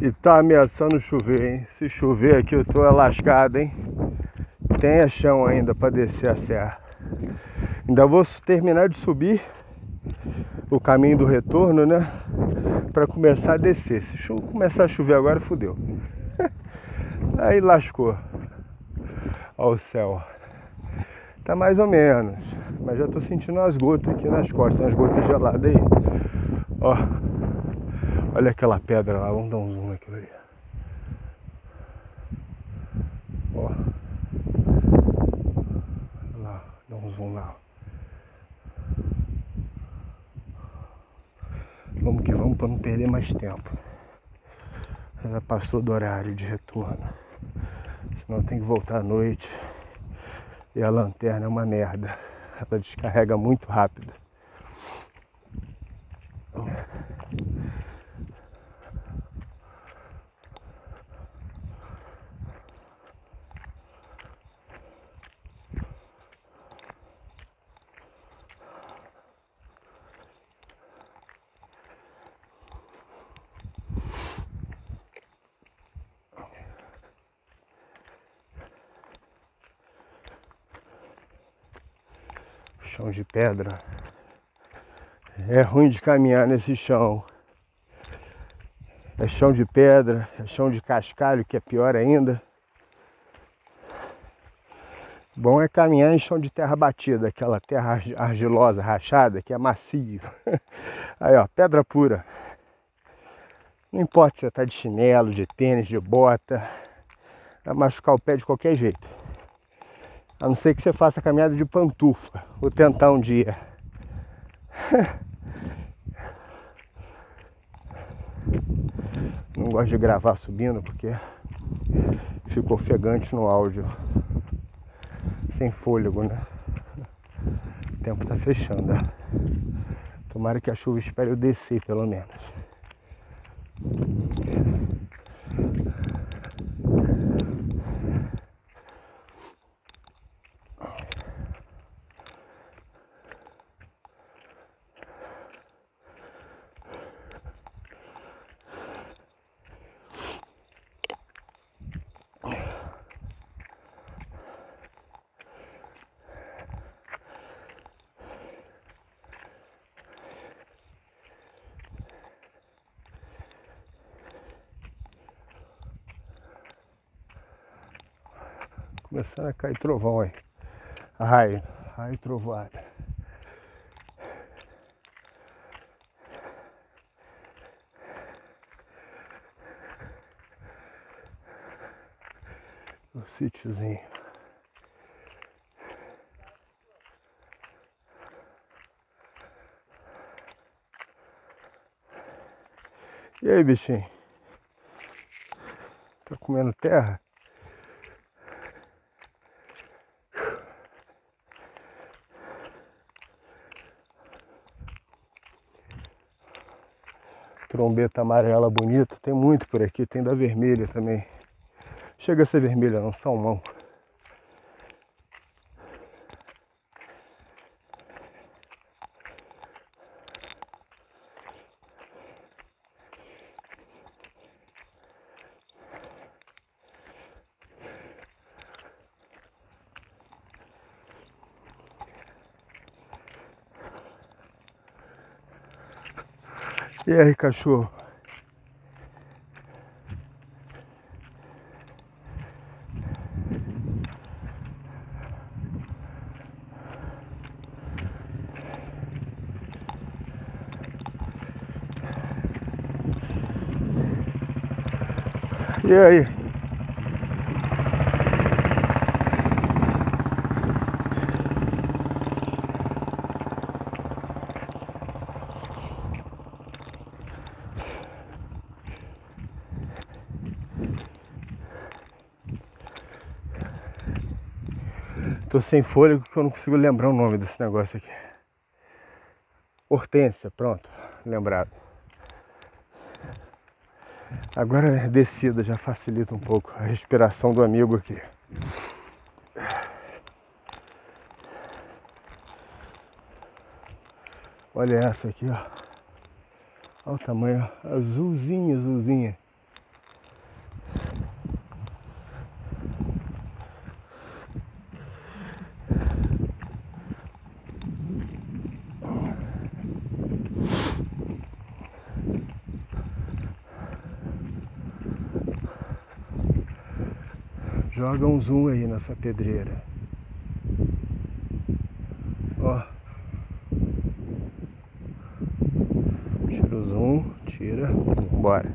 E tá ameaçando chover, hein? Se chover aqui eu tô lascado, hein? Tem chão ainda para descer a serra. Ainda vou terminar de subir o caminho do retorno, né? Para começar a descer. Se começar a chover agora, fodeu. Aí lascou. Olha o céu. Tá mais ou menos. Mas já tô sentindo umas gotas aqui nas costas, umas gotas geladas aí. Ó. Olha aquela pedra lá, vamos dar um zoom naquilo ali. Ó. Lá, dá um zoom lá. Vamos que vamos para não perder mais tempo. Já passou do horário de retorno. Senão tem que voltar à noite. E a lanterna é uma merda. Ela descarrega muito rápido. Chão de pedra. É ruim de caminhar nesse chão. É chão de pedra, é chão de cascalho, que é pior ainda. Bom é caminhar em chão de terra batida, aquela terra argilosa, rachada, que é macio. Aí ó, pedra pura. Não importa se você tá de chinelo, de tênis, de bota, vai machucar o pé de qualquer jeito. A não ser que você faça caminhada de pantufa. Vou tentar um dia. Não gosto de gravar subindo porque fica ofegante no áudio. Sem fôlego, né? O tempo tá fechando. Tomara que a chuva espere eu descer pelo menos. Começando a cair trovão aí. Raio, raio trovoada. O sítiozinho. E aí, bichinho? Tá comendo terra? Trombeta amarela bonita, tem muito por aqui, tem da vermelha também. Chega a ser vermelha não, salmão. E aí, cachorro? E aí? Tô sem fôlego que eu não consigo lembrar o nome desse negócio aqui. Hortência, pronto, lembrado. Agora a descida já facilita um pouco a respiração do amigo aqui. Olha essa aqui, ó. Olha o tamanho, azulzinha, azulzinha. Joga um zoom aí nessa pedreira. Ó. Tira o zoom, tira. Bora.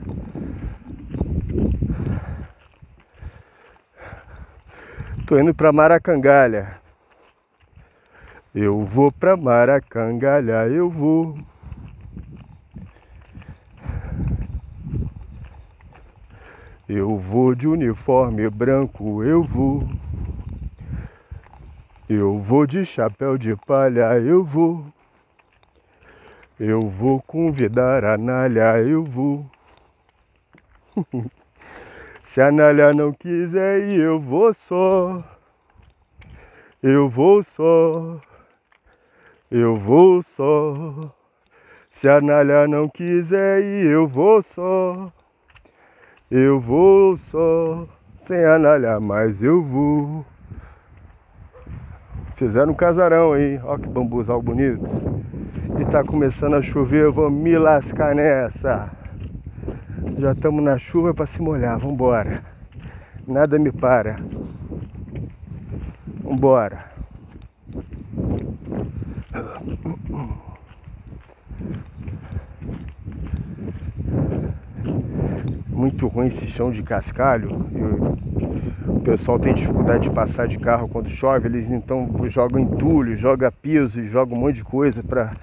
Tô indo pra Maracangalha. Eu vou pra Maracangalha, eu vou. Eu vou de uniforme branco, eu vou. Eu vou de chapéu de palha, eu vou. Eu vou convidar a Nalha, eu vou. Se a Nalha não quiser eu vou só. Eu vou só. Eu vou só. Se a Nalha não quiser eu vou só. Eu vou só, sem analhar, mas eu vou. Fizeram um casarão aí, ó que bambuzal bonito. E tá começando a chover, eu vou me lascar nessa. Já estamos na chuva para se molhar, vambora. Nada me para. Vambora. Muito ruim esse chão de cascalho. o pessoal tem dificuldade de passar de carro quando chove, eles então jogam entulho, jogam piso e jogam um monte de coisa para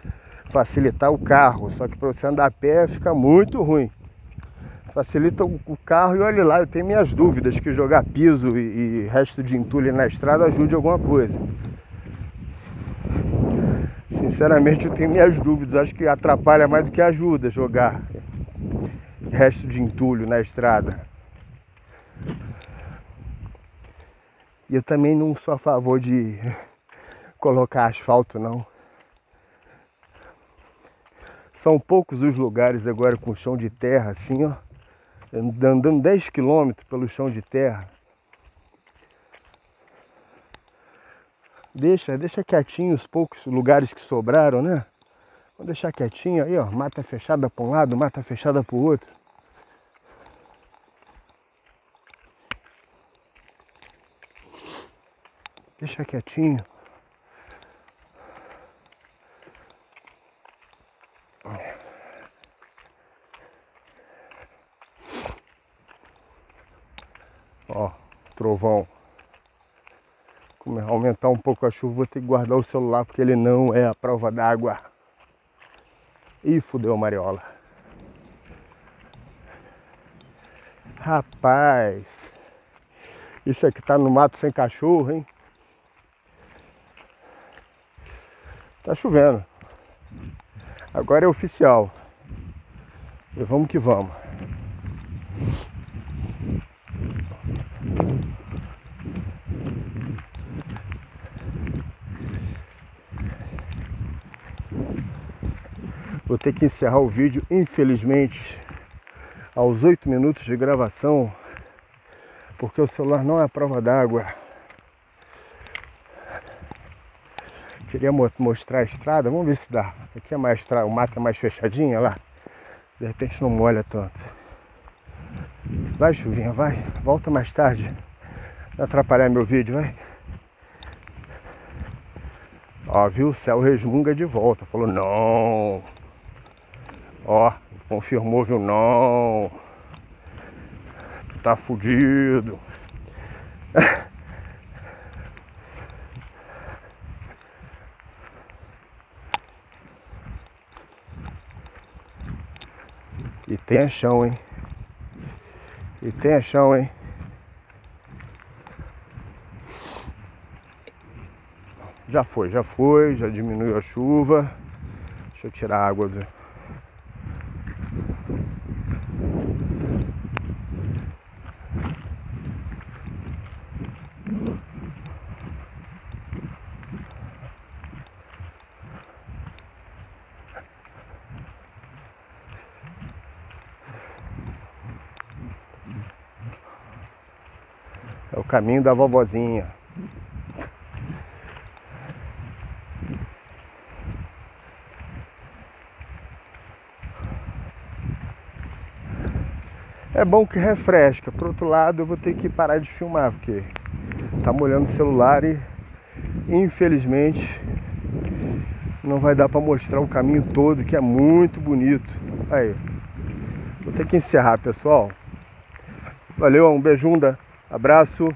facilitar o carro. Só que para você andar a pé fica muito ruim. Facilita o, carro e olha lá, eu tenho minhas dúvidas que jogar piso e, e resto de entulho na estrada ajude alguma coisa. Sinceramente eu tenho minhas dúvidas, acho que atrapalha mais do que ajuda jogar resto de entulho na estrada. E eu também não sou a favor de colocar asfalto não. São poucos os lugares agora com chão de terra assim, ó. Andando 10 quilômetros pelo chão de terra. Deixa, deixa quietinho os poucos lugares que sobraram, né? Vou deixar quietinho aí, ó. Mata fechada para um lado, mata fechada para o outro. Deixa quietinho. Ó, trovão. Como aumentar um pouco a chuva, vou ter que guardar o celular porque ele não é a prova d'água. Ih, fudeu a mariola. Rapaz, isso aqui tá no mato sem cachorro, hein? Tá chovendo. Agora é oficial. E vamos que vamos. Vou ter que encerrar o vídeo, infelizmente, aos 8 minutos de gravação, porque o celular não é prova d'água. Queria mostrar a estrada, vamos ver se dá. Aqui é mais o mato é mais fechadinho, lá. De repente não molha tanto. Vai, chuvinha, vai. Volta mais tarde. Não atrapalhar meu vídeo, vai. Ó, viu? O céu resmunga de volta. Falou, não. Ó, confirmou, viu? Não. Tu tá fudido. Tem chão, hein? E tem chão, hein? Já foi, já foi, já diminuiu a chuva. Deixa eu tirar a água do, caminho da vovozinha. É bom que refresca. Por outro lado, eu vou ter que parar de filmar, porque tá molhando o celular e infelizmente não vai dar para mostrar o caminho todo, que é muito bonito. Aí. Vou ter que encerrar, pessoal. Valeu, um beijunda, abraço.